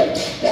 Yeah.